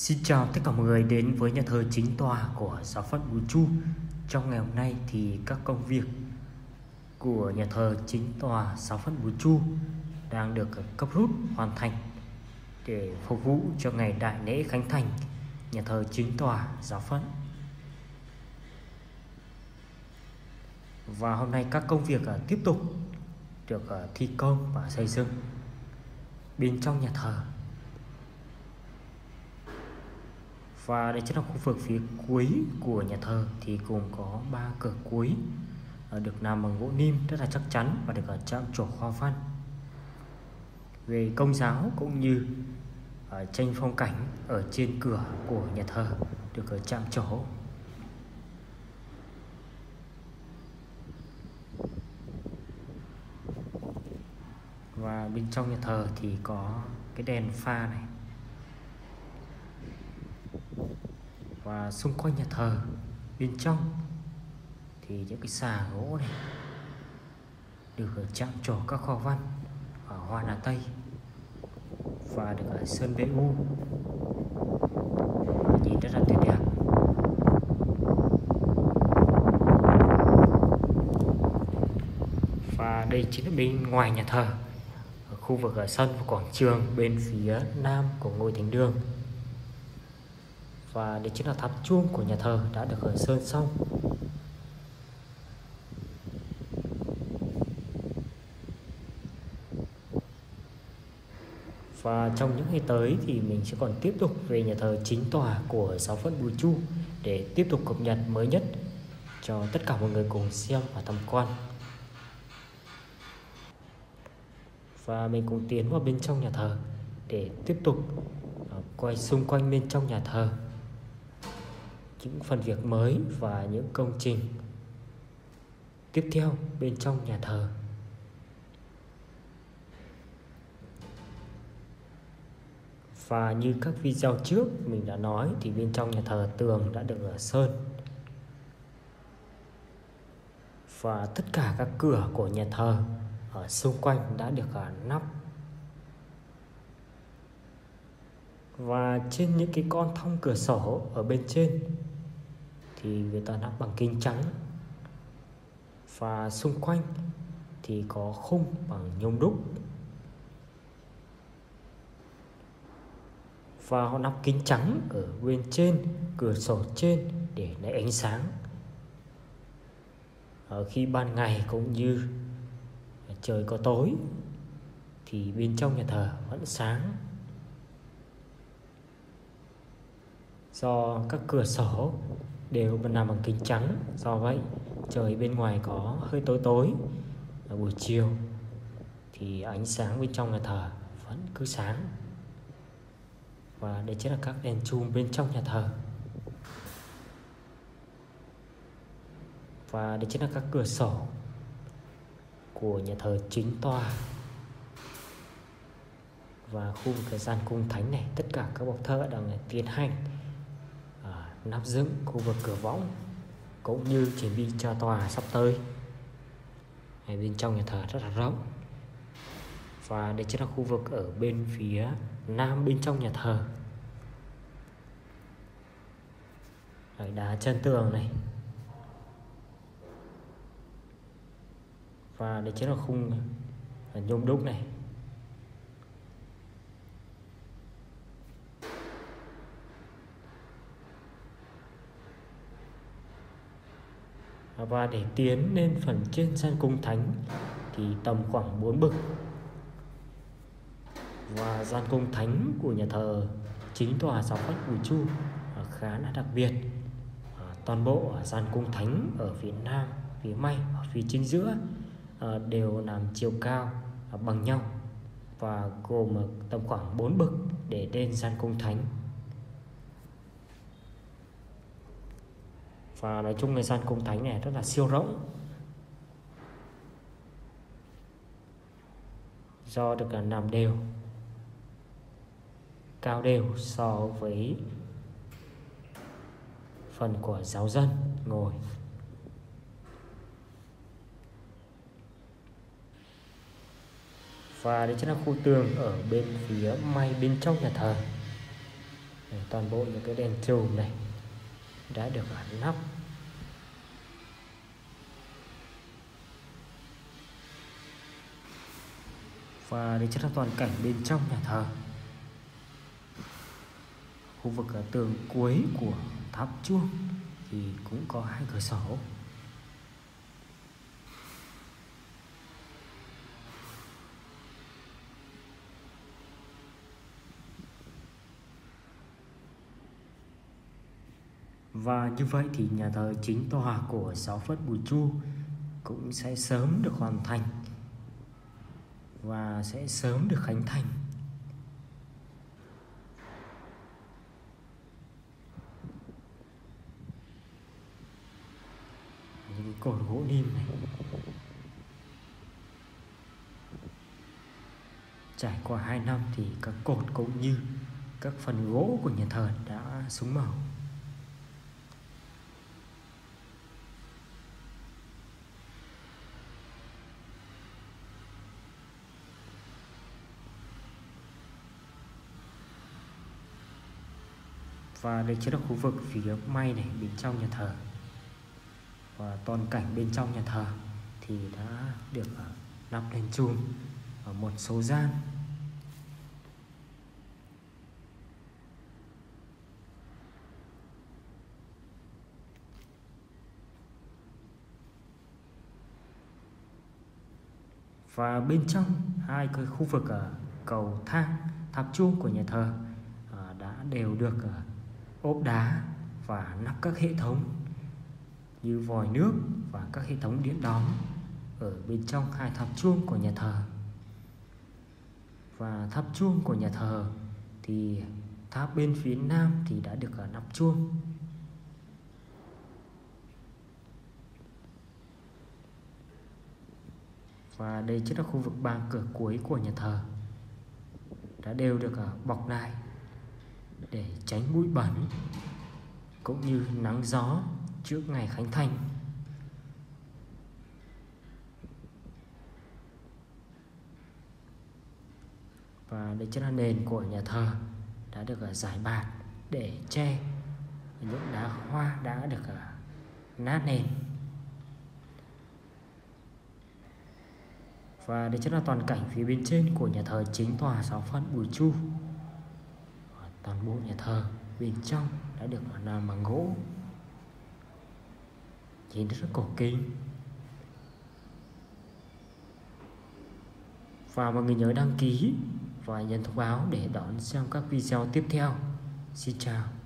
Xin chào tất cả mọi người đến với nhà thờ chính tòa của giáo phận Bùi Chu. Trong ngày hôm nay thì các công việc của nhà thờ chính tòa giáo phận Bùi Chu đang được cấp rút, hoàn thành để phục vụ cho ngày đại lễ khánh thành nhà thờ chính tòa giáo phận. Và hôm nay các công việc à, tiếp tục được à, thi công và xây dựng bên trong nhà thờ. Và để chất là khu vực phía cuối của nhà thờ, thì gồm có ba cửa cuối ờ, được làm bằng gỗ nim rất là chắc chắn và được ờ, chạm trổ hoa văn. Về công giáo cũng như ở tranh phong cảnh ở trên cửa của nhà thờ được ở chạm trổ và bên trong nhà thờ thì có cái đèn pha này. Và xung quanh nhà thờ, bên trong. Thì những cái xà gỗ này được ờ, chạm trổ các kho văn ở hoa nà tây và được ở sơn bu nhìn rất là tuyệt đẹp. Và đây chính là bên ngoài nhà thờ, ở khu vực ở sân và quảng trường, bên phía nam của ngôi thánh đường và đây chính là tháp chuông của nhà thờ đã được khởi sơn xong. Và trong những ngày tới thì mình sẽ còn tiếp tục về nhà thờ chính tòa của giáo phận Bùi Chu để tiếp tục cập nhật mới nhất cho tất cả mọi người cùng xem và tham quan. Và mình cũng tiến vào bên trong nhà thờ để tiếp tục à, quay xung quanh bên trong nhà thờ những phần việc mới và những công trình. Tiếp theo, bên trong nhà thờ. Và như các video trước mình đã nói, thì bên trong nhà thờ tường đã được ở sơn. Và tất cả các cửa của nhà thờ ở xung quanh đã được ở nắp. Và trên những cái con thông cửa sổ ở bên trên thì người ta nắp bằng kính trắng. Và xung quanh thì có khung bằng nhôm đúc. Và họ nắp kính trắng ở bên trên, cửa sổ trên để lấy ánh sáng. Ở khi ban ngày cũng như trời có tối thì bên trong nhà thờ vẫn sáng. Do các cửa sổ đều nằm bằng kính trắng. Do vậy, trời bên ngoài có hơi tối tối. Ở buổi chiều thì ánh sáng bên trong nhà thờ vẫn cứ sáng. Và đây chính là các đèn chùm bên trong nhà thờ. Và đây chính là các cửa sổ của nhà thờ chính tòa. Và khu vực gian cung thánh này, tất cả các bậc thợ đang tiến hành nắp dựng khu vực cửa võng cũng như chuẩn bị cho tòa sắp tới. Ở bên trong nhà thờ rất là rộng. Và đây chính là khu vực ở bên phía nam bên trong nhà thờ. Đấy, đá chân tường này. Và đây chính là khung nhôm đúc này. Và để tiến lên phần trên gian cung thánh thì tầm khoảng 4 bậc. Và gian cung thánh của nhà thờ chính tòa giáo phận Bùi Chu khá là đặc biệt. À, toàn bộ gian cung thánh ở phía nam, phía may, ở phía chính giữa à, đều làm chiều cao à, bằng nhau và gồm tầm khoảng 4 bậc để lên gian cung thánh. Và nói chung cái gian cung thánh này rất là siêu rộng do được à, làm đều, cao đều so với phần của giáo dân ngồi. Và đây chính là khu tường ở bên phía may bên trong nhà thờ toàn bộ những cái đèn chùm này đã được nắp và để chính toàn cảnh bên trong nhà thờ. Khu vực ở tường cuối của tháp chuông thì cũng có hai cửa sổ. Và như vậy thì nhà thờ chính tòa của Giáo Phật Bùi Chu cũng sẽ sớm được hoàn thành và sẽ sớm được khánh thành. Những cái cột gỗ lim này Trải qua 2 năm thì các cột cũng như các phần gỗ của nhà thờ đã súng màu và đây chính là khu vực phía may này, bên trong nhà thờ. Và toàn cảnh bên trong nhà thờ thì đã được à, lắp lên chùm ở một số gian. Và bên trong hai cái khu vực ở cầu thang, tháp chuông của nhà thờ à, đã đều được ốp đá và nắp các hệ thống như vòi nước và các hệ thống điện đóm ở bên trong hai tháp chuông của nhà thờ. Và tháp chuông của nhà thờ thì tháp bên phía nam thì đã được à, nắp chuông. Và đây chính là khu vực ba cửa cuối của nhà thờ, đã đều được à, bọc lại để tránh bụi bẩn, cũng như nắng gió trước ngày khánh thành. Và đây chính là nền của nhà thờ đã được à, giải bạt để che những đá hoa đã được à, nát nền. Và đây chính là toàn cảnh phía bên trên của nhà thờ chính tòa giáo phận Bùi Chu toàn bộ nhà thờ, bên trong đã được làm bằng gỗ. Nhìn rất cổ kính. Và mọi người nhớ đăng ký và nhấn thông báo để đón xem các video tiếp theo. Xin chào.